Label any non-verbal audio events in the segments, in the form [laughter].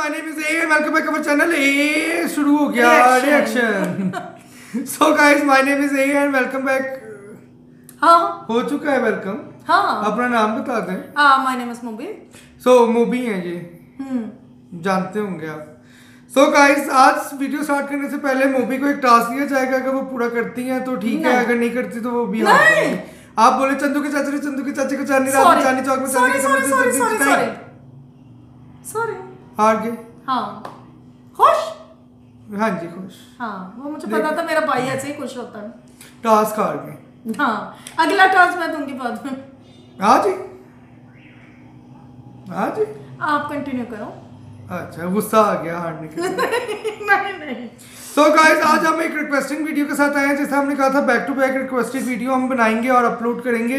My name is uh welcome back our channel uh शुरू हो गया reaction so guys my name is uh and welcome back हाँ। हो चुका है वेलकम हाँ। अपना नाम बता दें। My name is Mubi so movie है ये। हम्म। जानते होंगे आप। सो so गाइस आज वीडियो स्टार्ट करने से पहले मूवी को एक टास्क दिया जाएगा। अगर वो पूरा करती हैं तो ठीक है। अगर नहीं करती तो वो भी नहीं। आप बोले चंदू के चाचा ने चंदू के चाचे को चांदनी रात में चांदनी चौक में sorry sorry sorry sorry sorry गए हाँ। खुश? हाँ जी खुश। हाँ वो मुझे पता था मेरा भाई ऐसे ही खुश होता है। टास्क हार गए। हाँ अगला टॉस मैं दूँगी बाद में। हाँ जी। हाँ जी। आप कंटिन्यू करो। अच्छा गुस्सा आ गया हारने के [laughs] नहीं नहीं। सो गाइस आज हम एक रिक्वेस्टिंग वीडियो के साथ आए हैं जैसे हमने कहा था back to back requested video हम बनाएँगे और अपलोड करेंगे।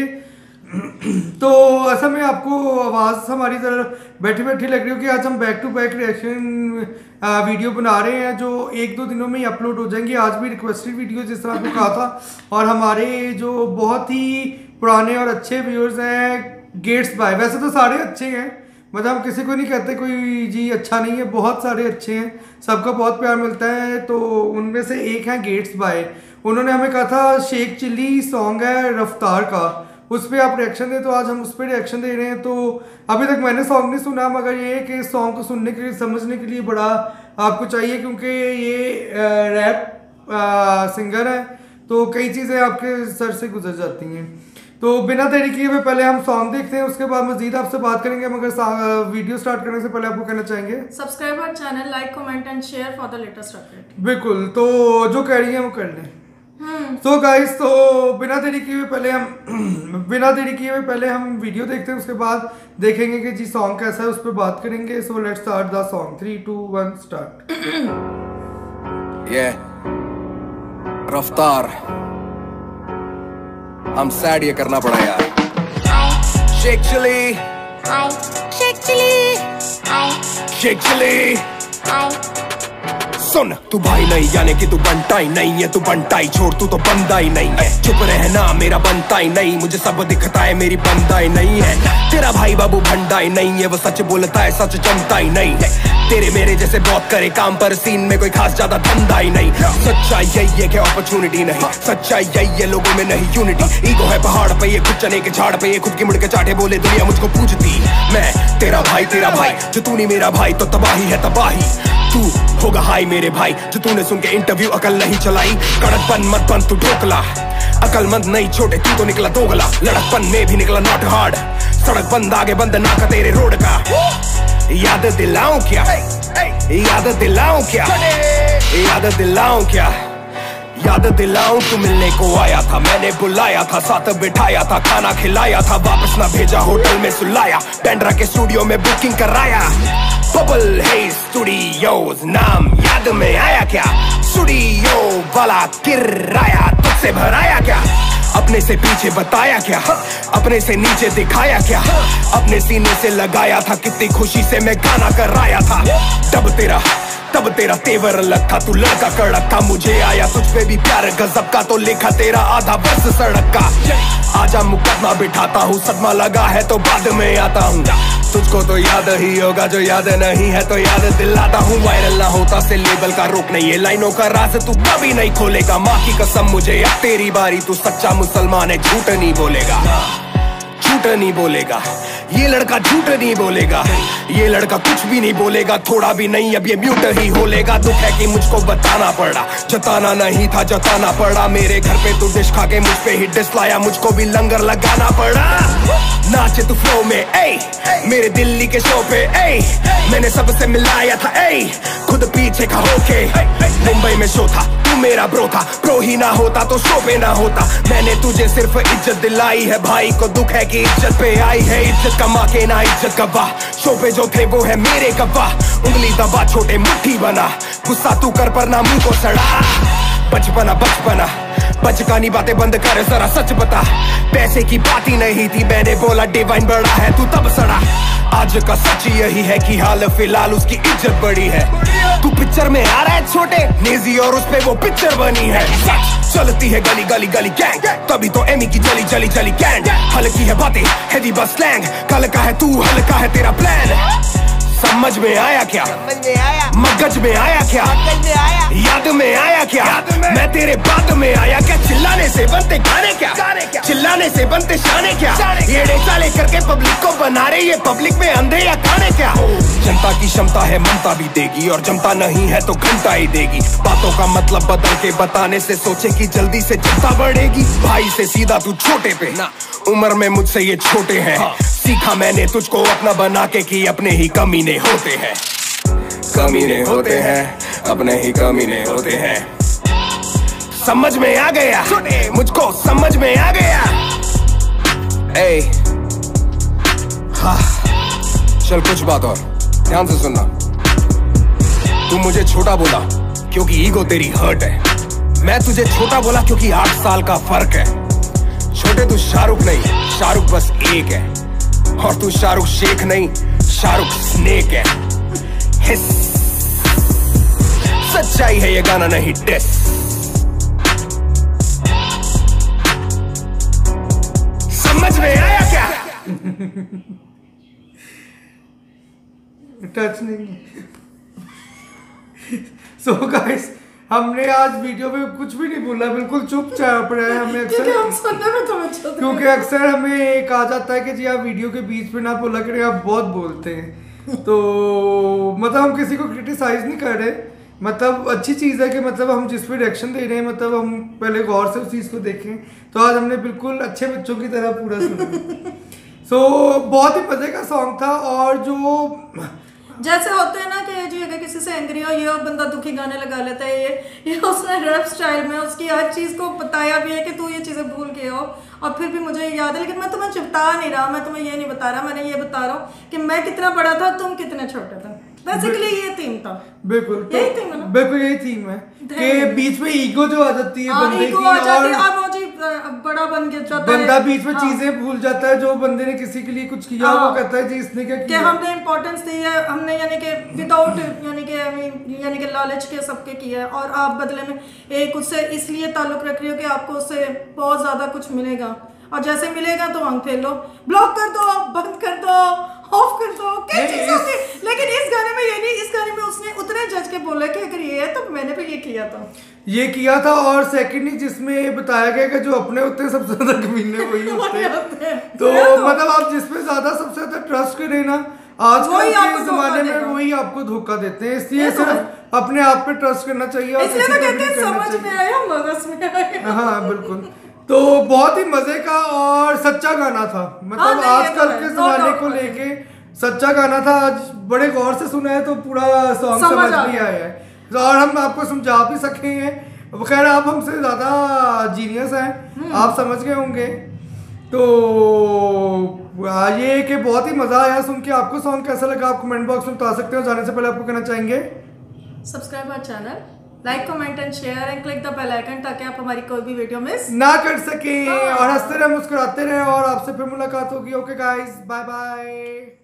तो ऐसा में आपको आवाज़ हमारी तरह बैठी बैठी लग रही हो कि आज हम back to back reaction video बना रहे हैं जो एक दो दिनों में ही अपलोड हो जाएँगे। आज भी रिक्वेस्टेड वीडियो जिस तरह आपको कहा था। और हमारे जो बहुत ही पुराने और अच्छे व्यूअर्स हैं गेट्स बाय वैसे तो सारे अच्छे हैं। मतलब हम किसी को नहीं कहते कोई जी अच्छा नहीं है। बहुत सारे अच्छे हैं। सबका बहुत प्यार मिलता है। तो उनमें से एक है गेट्स बाय उन्होंने हमें कहा था शेख चिल्ली सॉन्ग है रफ्तार का। उस पर आप रिएक्शन दें तो आज हम उस पर रिएक्शन दे रहे हैं। तो अभी तक मैंने सॉन्ग नहीं सुना मगर ये कि सॉन्ग को सुनने के लिए समझने के लिए बड़ा आपको चाहिए क्योंकि ये रैप सिंगर है तो कई चीज़ें आपके सर से गुजर जाती हैं। तो बिना देरी किए हुए पहले हम सॉन्ग देखते हैं उसके बाद मजीद आपसे बात करेंगे मगर वीडियो स्टार्ट करने से पहले आपको कहना चाहेंगे? Subscribe our channel like comment and share for the latest update बिल्कुल तो जो कह रही है वो कर लें। हम्म। तो गाइस तो बिना देरी किए हुए पहले हम [clears throat] बिना देरी किए हुए पहले हम वीडियो देखते हैं उसके बाद देखेंगे कि जी सॉन्ग कैसा है उस पर बात करेंगे। So let's start the song three two one start ये रफ्तार। हम सैड ये करना पड़ा यार। Sheikh Chilli chili. I Sheikh Chilli I सुन। तू भाई नहीं, यानी कि तू बनता ही नहीं है, तू बनता ही छोड़, तू तो बंदा ही नहीं है। चुप रहना, मेरा बनता ही नहीं, मुझे सब दिखता है, मेरी बंदा ही नहीं है। तेरा भाई बाबू भंडा ही नहीं है, वो सच बोलता है, सच जमता ही नहीं है। तेरे मेरे जैसे बहुत करे काम पर सीन में कोई खास ज़्यादा धंधा ही नहीं। सच्चाई यही है कि अपॉर्चुनिटी नहीं। सच्चाई यही है, लोगों में नहीं यूनिटी ईगो है पहाड़ पे, ये खुद चने के झाड़ पे, ये खुद की मुड़ के चाटे बोले, दुनिया मुझको पूछती मैं तेरा भाई तेरा भाई जो तू नहीं मेरा भाई तो तबाही है तबाही। तू होगा हाई मेरे भाई जो तूने सुन के इंटरव्यू अकल नहीं चलाई। कड़कपन मत बन तू ढोकला। अकलमंद नहीं छोटे तू तो निकला दोगला। लड़कपन में भी निकला नॉट हार्ड सड़क बंद आगे बंद ना का तेरे रोड का। याद दिलाऊं क्या? याद दिलाऊं क्या? याद दिलाऊं क्या? याद दिलाऊं तू मिलने को आया था, मैंने बुलाया था, साथ बिठाया था, खाना खिलाया था, वापस ना भेजा होटल में सुलाया पेंड्रा के स्टूडियो में बुकिंग कराया। बबल है स्टूडियोज नाम याद में आया क्या? स्टूडियो वाला किराया तुझसे भराया क्या? अपने से पीछे बताया क्या? अपने से नीचे दिखाया क्या? अपने सीने से लगाया था, कितनी खुशी से मैं गाना कराया था। तब तेरा तब तेरा तेवर अलग था तू लड़का कड़क था, मुझे आया तुझ पे भी प्यार, गजब का तो लिखा तेरा आधा बस सड़क का। आजा मुकदमा बिठाता हूँ, सदमा लगा है तो बाद में आता हूँ। तुझको तो याद ही होगा, जो याद नहीं है तो याद दिलाता हूँ। वायरल ना होता से लेबल का रोक नहीं है, लाइनों का राज तू कभी नहीं खोलेगा। माँ की कसम मुझे या तेरी बारी, तू सच्चा मुसलमान है, झूठ नहीं बोलेगा। झूठ नहीं बोलेगा। ये लड़का झूठ नहीं बोलेगा। ये लड़का कुछ भी नहीं बोलेगा, थोड़ा भी नहीं, अब ये म्यूट ही होलेगा। दुख है कि मुझको बताना पड़ा, जताना नहीं था, जताना पड़ा। मेरे घर पे तू डिश खा के मुझ पे ही डिस लाया, मुझको भी लंगर लगाना पड़ा। नाचे तू फ्लो में ए मेरे दिल्ली के शो पे ए मैंने सबसे मिलाया था ए खुद पीछे का होके। मुंबई में शो था, तू मेरा ब्रो था। प्रो ही ना होता तो शो पे ना होता। मैंने तुझे सिर्फ़ इज़्ज़त दिलाई है, भाई को दुख है कि इज़्ज़त पे आई है, इज़्ज़त कमा के ना इज़्ज़त कबा शोपे जो थे वो है मेरे गवाह। उंगली दबा, छोटे मुट्ठी बना। गुस्सा तू कर पर ना मुँह को सड़ा। बचपना बचपना। बचकानी बातें बंद कर, जरा सच बता। पैसे की बात ही नहीं थी, मैंने बोला, डिवाइन बड़ा है, तू तब सड़ा। आज का सच यही है कि हाल फ़िलहाल उसकी इज़्ज़त बड़ी है। तू पिक्चर में आ रहा है छोटे, नेजी और उस पे वो पिक्चर बनी है। चलती है गली गली गली गैंग तभी तो एमी की जली जली चली गैंग हल्की है बातें हैवी बस स्लैंग कल का है तू, हल्का है तेरा प्लान समझ में आया क्या? समझ में आया। मगज में आया क्या? मगज में आया। याद में आया क्या? मैं। तेरे बाद में आया क्या? चिल्लाने से बनते गाने क्या? गाने क्या? चिल्लाने से बनते शाने क्या? शाने क्या? ये डेटा लेकर के पब्लिक को बना रहे ये पब्लिक में अंधे या काने क्या? जनता की क्षमता है ममता भी देगी और जमता नहीं है तो घंटा ही देगी। बातों का मतलब बदल के बताने से सोचे कि जल्दी से जनता बढ़ेगी। भाई से सीधा तू छोटे पे। ना। उम्र में मुझसे ये छोटे हैं। सीखा मैंने तुझको अपना बना के कि अपने ही कमीने होते हैं। कमीने होते हैं अपने ही कमीने होते हैं। समझ में आ गया? मुझको समझ में आ गया? ए हाँ। चल कुछ बात और। ध्यान से सुनना। तू मुझे छोटा बोला क्योंकि ईगो तेरी हर्ट है। मैं तुझे छोटा बोला क्योंकि आठ साल का फ़र्क है। छोटे तू शाहरुख नहीं शाहरुख बस एक है। और तू शाहरुख शेख नहीं, शाहरुख स्नेक है। सच्चाई है ये गाना नहीं डिस समझ में आया क्या? टच नहीं। सो गाइस हमने आज वीडियो में कुछ भी नहीं बोला बिल्कुल चुपचाप रहे हमें क्योंकि हम अक्सर सुनने में तो क्योंकि अक्सर हमें एक आ जाता है कि जी आप वीडियो के बीच में ना बोला करें आप बहुत बोलते हैं। [laughs] तो मतलब हम किसी को क्रिटिसाइज नहीं कर रहे। मतलब अच्छी चीज़ है कि मतलब हम जिस पे रिएक्शन दे रहे हैं मतलब हम पहले गौर से उस चीज़ को देखें। तो आज हमने बिल्कुल अच्छे बच्चों की तरह पूरा सुना। [laughs] सो बहुत ही मज़े का सॉन्ग था और जो जैसे होते हैं ना कि जी अगर किसी से एंग्री हो ये बंदा दुखी गाने लगा लेता है ये ये उसने रैप स्टाइल में उसकी हर चीज़ को बताया भी है कि तू ये चीज़ें भूल गए हो। और फिर भी मुझे याद है लेकिन मैं तुम्हें चिपता नहीं रहा मैं तुम्हें ये नहीं बता रहा मैंने ये बता रहा हूँ कि मैं कितना बड़ा था तुम कितने छोटे थे। बेसिकली ये थीम था। बिल्कुल यही थीम है ना? बिल्कुल यही थीम है कि बीच में ईगो जो आ जाती है हाँ, बंदे की आ जाती है और बड़ा बन के जाता है। बंदा बीच में हाँ। चीज़ें भूल जाता है जो बंदे ने किसी के लिए कुछ किया हाँ। वो कहता है जी इसने क्या किया? हमने इम्पोर्टेंस दी है हमने यानी कि विदाउट यानी कि यानी कि लालच के सबके किया है और आप बदले में एक उससे इसलिए ताल्लुक रख रही हो कि आपको उससे बहुत ज़्यादा कुछ मिलेगा। और जैसे मिलेगा तो अंग फेल लो। ब्लॉक कर दो बंद कर दो। ऑफ़ कर दो। कई चीज़ें होती लेकिन इस गाने में ये नहीं इस गाने में उसने उतने जज के बोला कि अगर ये है तो मैंने भी ये किया था। ये किया था और सेकंडली जिसमें ये बताया गया कि जो अपने होते हैं सबसे ज़्यादा कमीने [laughs] वही होते हैं। तो मतलब आप जिसपे ज़्यादा सबसे ज़्यादा ट्रस्ट करें ना आजकल वही के जमाने में वही आपको धोखा देते हैं। इसलिए सिर्फ़ अपने आप पे ट्रस्ट करना चाहिए और इसलिए तो कहते हैं समझ में आया मगज में आया। हाँ बिल्कुल। तो बहुत ही मज़े का और सच्चा गाना था। हाँ, मतलब नहीं, तो आजकल के जमाने को लेके सच्चा गाना था आज बड़े गौर से सुना है तो पूरा सॉन्ग समझ भी आया है। तो और हम आपको समझा भी सके हैं। खैर आप हमसे ज़्यादा जीनियस हैं। हम्म। आप समझ गए होंगे। तो ये कि बहुत ही मज़ा आया सुन के। आपको सॉन्ग कैसा लगा? आप कमेंट बॉक्स में बता सकते हो। जाने से पहले आपको कहना चाहेंगे? Subscribe our channel like comment and share and click the bell icon ताकि आप हमारी कोई भी वीडियो मिस ना कर सके। और हँसते रहे मुस्कुराते रहे और आपसे फिर मुलाकात होगी। Okay guys bye bye